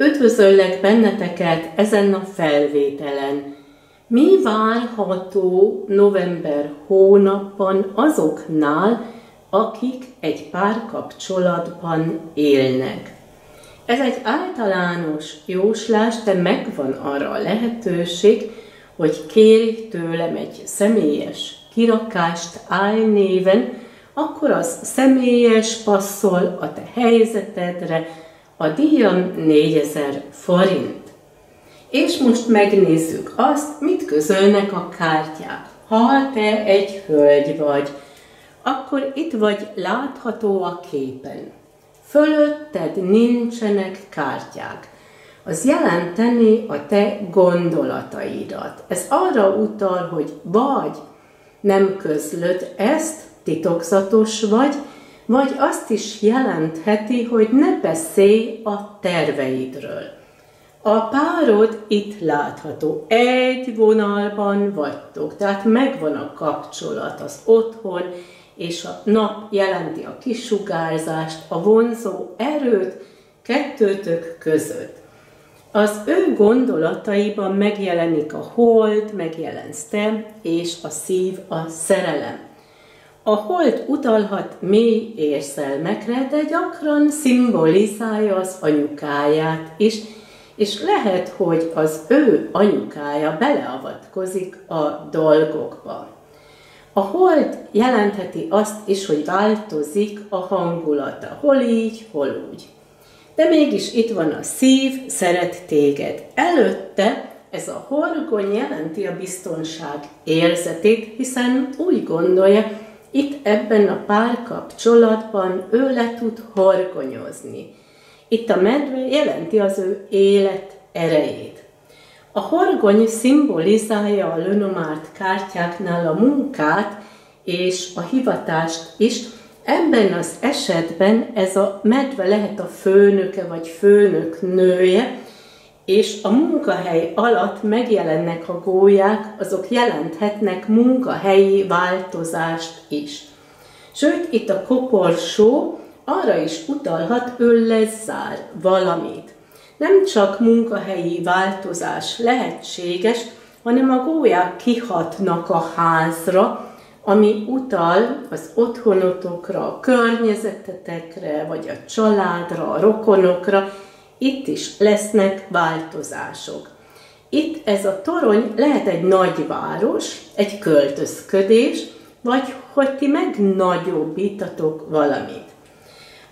Üdvözöllek benneteket ezen a felvételen. Mi várható november hónapban azoknál, akik egy párkapcsolatban élnek? Ez egy általános jóslás, de megvan arra a lehetőség, hogy kérj tőlem egy személyes kirakást álnéven, akkor az személyes passzol a te helyzetedre, a díjam 4000 forint. És most megnézzük azt, mit közölnek a kártyák. Ha te egy hölgy vagy, akkor itt vagy látható a képen. Fölötted nincsenek kártyák. Az jelenteni a te gondolataidat. Ez arra utal, hogy vagy nem közlöd ezt, titokzatos vagy, vagy azt is jelentheti, hogy ne beszélj a terveidről. A párod itt látható, egy vonalban vagytok, tehát megvan a kapcsolat, az otthon, és a nap jelenti a kisugárzást, a vonzó erőt kettőtök között. Az ő gondolataiban megjelenik a hold, megjelensz te, és a szív, a szerelem. A hold utalhat mély érzelmekre, de gyakran szimbolizálja az anyukáját is, és lehet, hogy az ő anyukája beleavatkozik a dolgokba. A hold jelentheti azt is, hogy változik a hangulata, hol így, hol úgy. De mégis itt van a szív, szeret téged. Előtte ez a horgony jelenti a biztonság érzetét, hiszen úgy gondolja, itt ebben a párkapcsolatban ő le tud horgonyozni. Itt a medve jelenti az ő élet erejét. A horgony szimbolizálja a Lenormand kártyáknál a munkát és a hivatást is. Ebben az esetben ez a medve lehet a főnöke vagy főnök nője, és a munkahely alatt megjelennek a gólyák, azok jelenthetnek munkahelyi változást is. Sőt, itt a koporsó arra is utalhat, ő lezár valamit. Nem csak munkahelyi változás lehetséges, hanem a gólyák kihatnak a házra, ami utal az otthonotokra, a környezetetekre, vagy a családra, a rokonokra, itt is lesznek változások. Itt ez a torony lehet egy nagyváros, egy költözködés, vagy hogy ti megnagyobbítatok valamit.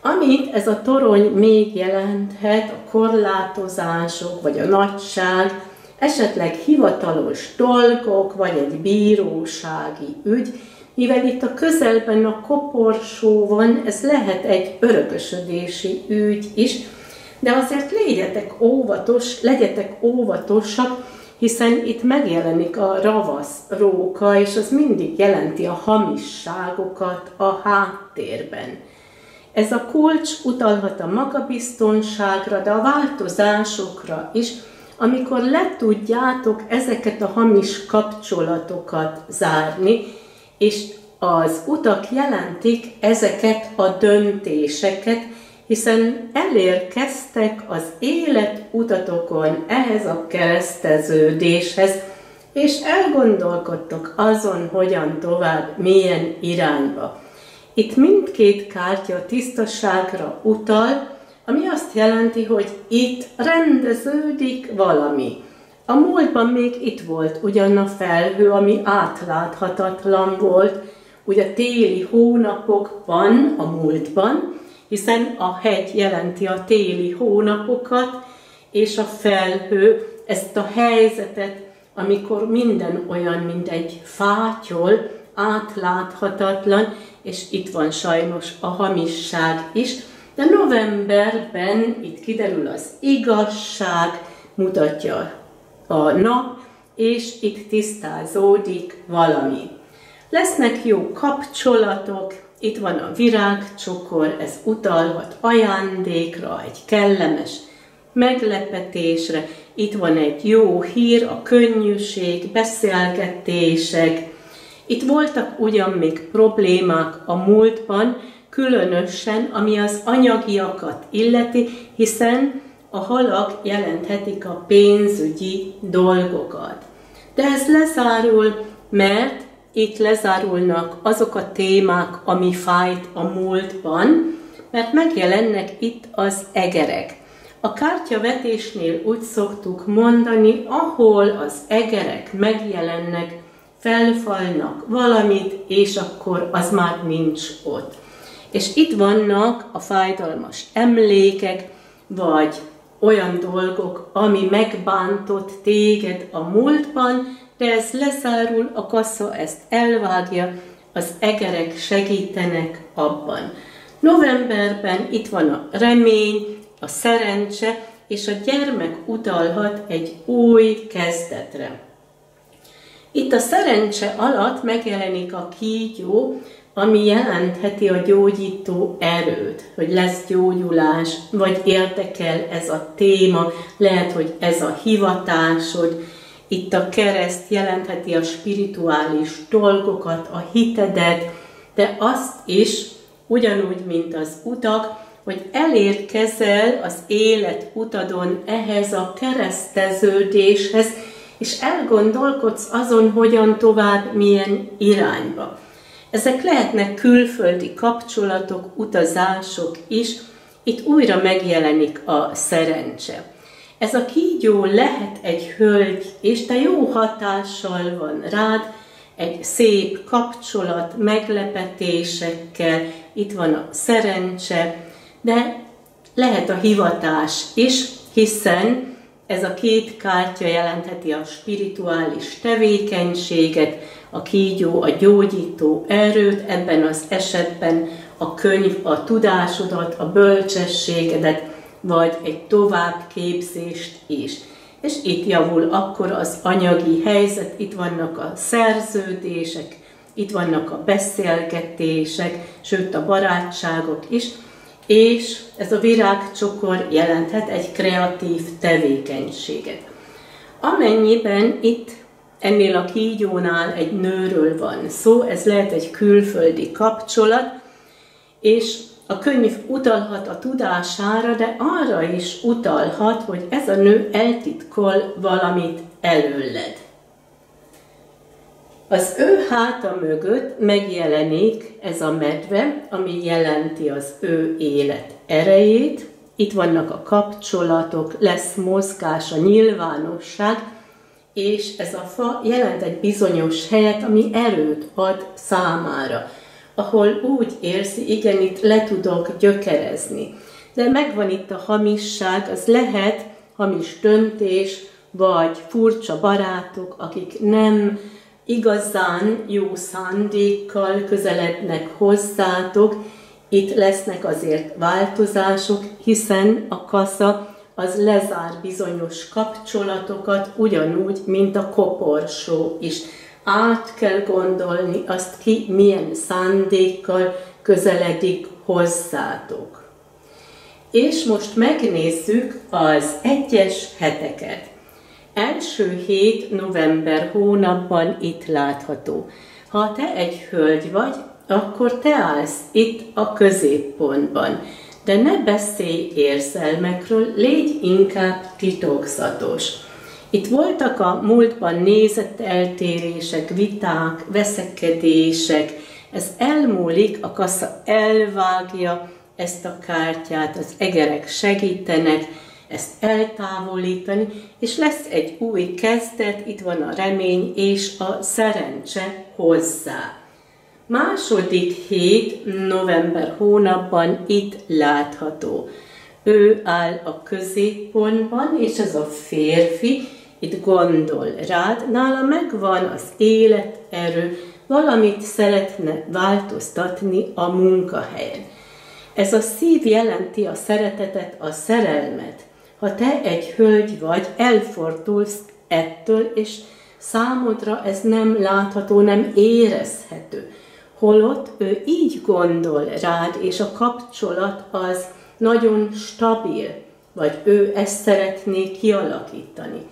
Amit ez a torony még jelenthet, a korlátozások, vagy a nagyság, esetleg hivatalos dolgok, vagy egy bírósági ügy, mivel itt a közelben a koporsó van, ez lehet egy örökösödési ügy is, de azért legyetek óvatos, legyetek óvatosak, hiszen itt megjelenik a ravasz róka, és az mindig jelenti a hamisságokat a háttérben. Ez a kulcs utalhat a magabiztonságra, de a változásokra is, amikor le tudjátok ezeket a hamis kapcsolatokat zárni, és az utak jelentik ezeket a döntéseket, hiszen elérkeztek az élet utatokon ehhez a kereszteződéshez, és elgondolkodtok azon, hogyan tovább, milyen irányba. Itt mindkét kártya tisztaságra utal, ami azt jelenti, hogy itt rendeződik valami. A múltban még itt volt ugyan a felhő, ami átláthatatlan volt, ugye téli hónapokban, a múltban, hiszen a hegy jelenti a téli hónapokat, és a felhő ezt a helyzetet, amikor minden olyan, mint egy fátyol, átláthatatlan, és itt van sajnos a hamisság is, de novemberben itt kiderül az igazság, mutatja a nap, és itt tisztázódik valami. Lesznek jó kapcsolatok, itt van a virágcsokor, ez utalhat ajándékra, egy kellemes meglepetésre. Itt van egy jó hír, a könnyűség, beszélgetések. Itt voltak ugyan még problémák a múltban, különösen ami az anyagiakat illeti, hiszen a halak jelenthetik a pénzügyi dolgokat. De ez lezárul, mert itt lezárulnak azok a témák, ami fájt a múltban, mert megjelennek itt az egerek. A kártyavetésnél úgy szoktuk mondani, ahol az egerek megjelennek, felfalnak valamit, és akkor az már nincs ott. És itt vannak a fájdalmas emlékek, vagy olyan dolgok, ami megbántott téged a múltban, de ez lezárul, a kassa ezt elvágja, az egerek segítenek abban. Novemberben itt van a remény, a szerencse, és a gyermek utalhat egy új kezdetre. Itt a szerencse alatt megjelenik a kígyó, ami jelentheti a gyógyító erőt, hogy lesz gyógyulás, vagy érdekel ez a téma, lehet, hogy ez a hivatásod. Itt a kereszt jelentheti a spirituális dolgokat, a hitedet, de azt is, ugyanúgy, mint az utak, hogy elérkezel az élet utadon ehhez a kereszteződéshez, és elgondolkodsz azon, hogyan tovább, milyen irányba. Ezek lehetnek külföldi kapcsolatok, utazások is, itt újra megjelenik a szerencse. Ez a kígyó lehet egy hölgy, és te jó hatással van rád, egy szép kapcsolat, meglepetésekkel, itt van a szerencse, de lehet a hivatás is, hiszen ez a két kártya jelentheti a spirituális tevékenységet, a kígyó, a gyógyító erőt, ebben az esetben a könyv a tudásodat, a bölcsességedet, vagy egy továbbképzést is. És itt javul akkor az anyagi helyzet, itt vannak a szerződések, itt vannak a beszélgetések, sőt a barátságok is, és ez a virágcsokor jelenthet egy kreatív tevékenységet. Amennyiben itt ennél a kígyónál egy nőről van szó, ez lehet egy külföldi kapcsolat, és a könyv utalhat a tudására, de arra is utalhat, hogy ez a nő eltitkol valamit előled. Az ő háta mögött megjelenik ez a medve, ami jelenti az ő élet erejét. Itt vannak a kapcsolatok, lesz mozgás, a nyilvánosság, és ez a fa jelent egy bizonyos helyet, ami erőt ad számára, ahol úgy érzi, igen, itt le tudok gyökerezni. De megvan itt a hamisság, az lehet hamis döntés, vagy furcsa barátok, akik nem igazán jó szándékkal közelednek hozzátok, itt lesznek azért változások, hiszen a kassa az lezár bizonyos kapcsolatokat, ugyanúgy, mint a koporsó is. Át kell gondolni azt ki, milyen szándékkal közeledik hozzátok. És most megnézzük az egyes heteket. Első hét november hónapban itt látható. Ha te egy hölgy vagy, akkor te állsz itt a középpontban. De ne beszélj érzelmekről, légy inkább titokzatos. Itt voltak a múltban nézett eltérések, viták, veszekedések, ez elmúlik, a kassa elvágja ezt a kártyát, az egerek segítenek, ezt eltávolítani, és lesz egy új kezdet, itt van a remény és a szerencse hozzá. Második hét november hónapban itt látható. Ő áll a középpontban, és ez a férfi itt gondol rád, nála megvan az életerő, valamit szeretne változtatni a munkahelyen. Ez a szív jelenti a szeretetet, a szerelmet. Ha te egy hölgy vagy, elfordulsz ettől, és számodra ez nem látható, nem érezhető. Holott ő így gondol rád, és a kapcsolat az nagyon stabil, vagy ő ezt szeretné kialakítani.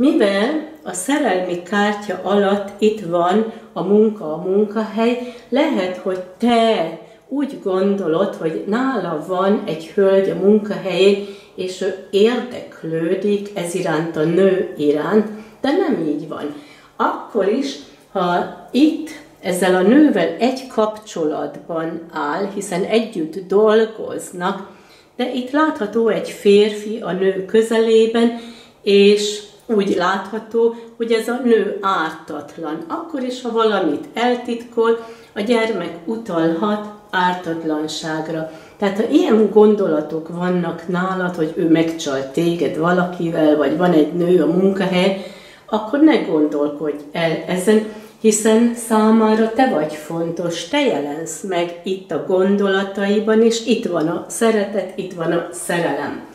Mivel a szerelmi kártya alatt itt van a munka, a munkahely, lehet, hogy te úgy gondolod, hogy nála van egy hölgy a munkahelyén, és ő érdeklődik ez iránt a nő iránt, de nem így van. Akkor is, ha itt ezzel a nővel egy kapcsolatban áll, hiszen együtt dolgoznak, de itt látható egy férfi a nő közelében, és úgy látható, hogy ez a nő ártatlan. Akkor is, ha valamit eltitkol, a gyermek utalhat ártatlanságra. Tehát ha ilyen gondolatok vannak nálad, hogy ő megcsal téged valakivel, vagy van egy nő a munkahely, akkor ne gondolkodj el ezen, hiszen számára te vagy fontos, te jelensz meg itt a gondolataiban, és itt van a szeretet, itt van a szerelem.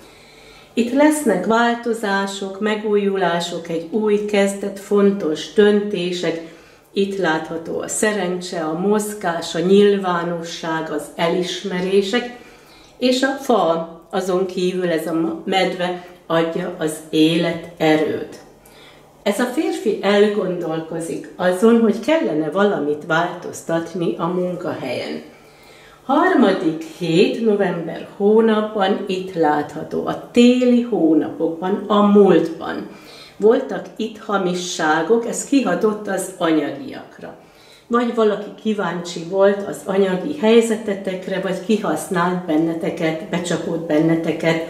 Itt lesznek változások, megújulások, egy új kezdet, fontos döntések, itt látható a szerencse, a mozgás, a nyilvánosság, az elismerések, és a fa azon kívül ez a medve adja az élet erőt. Ez a férfi elgondolkozik azon, hogy kellene valamit változtatni a munkahelyen. Harmadik hét, november hónapban itt látható, a téli hónapokban, a múltban. Voltak itt hamisságok, ez kihatott az anyagiakra. Vagy valaki kíváncsi volt az anyagi helyzetetekre, vagy kihasznált benneteket, becsapott benneteket,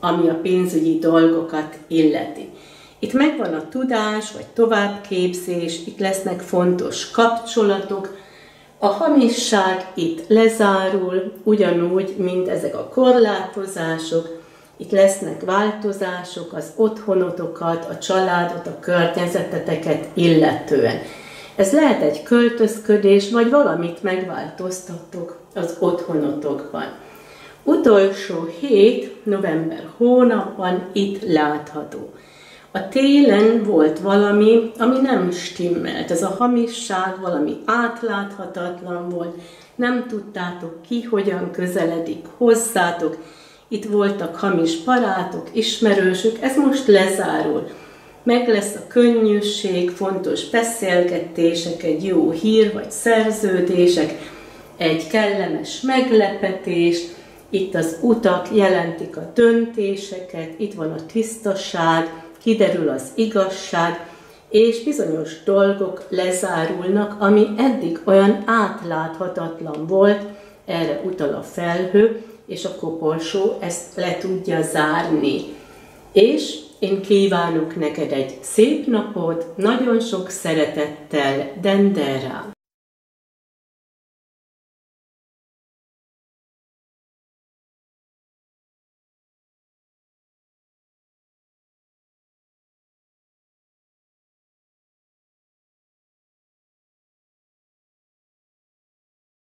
ami a pénzügyi dolgokat illeti. Itt megvan a tudás, vagy továbbképzés, itt lesznek fontos kapcsolatok, a hamisság itt lezárul, ugyanúgy, mint ezek a korlátozások, itt lesznek változások az otthonotokat, a családot, a környezeteteket illetően. Ez lehet egy költözködés, vagy valamit megváltoztatok az otthonotokban. Utolsó hét, november hónapban itt látható. A télen volt valami, ami nem stimmelt. Ez a hamisság valami átláthatatlan volt. Nem tudtátok ki, hogyan közeledik hozzátok. Itt voltak hamis barátok, ismerősök, ez most lezárul. Meg lesz a könnyűség, fontos beszélgetések, egy jó hír vagy szerződések, egy kellemes meglepetés, itt az utak jelentik a döntéseket, itt van a tisztaság, kiderül az igazság, és bizonyos dolgok lezárulnak, ami eddig olyan átláthatatlan volt, erre utal a felhő, és a koporsó ezt le tudja zárni. És én kívánok neked egy szép napot, nagyon sok szeretettel, Dendera!